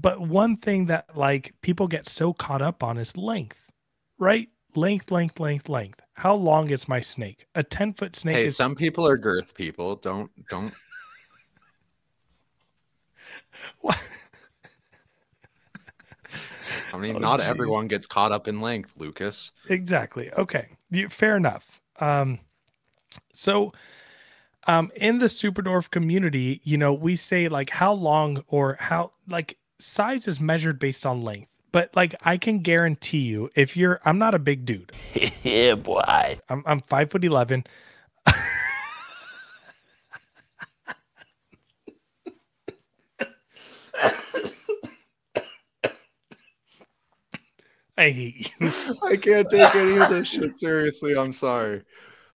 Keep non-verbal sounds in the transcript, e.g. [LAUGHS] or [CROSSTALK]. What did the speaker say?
but one thing that like people get so caught up on is length, right? Length, length, length, length. How long is my snake? A 10 foot snake Hey, is some people are girth people. Don't don't. What? [LAUGHS] I mean, Oh, not geez. everyone gets caught up in length, Lucas. exactly. Okay. You, fair enough. Um, so um, in the super dwarf community, you know, we say like how long or how like size is measured based on length. But like I can guarantee you, if you're, I'm not a big dude. [LAUGHS] yeah, boy. I'm I'm five foot eleven. [LAUGHS] I hate you. I can't take any of this shit seriously. I'm sorry.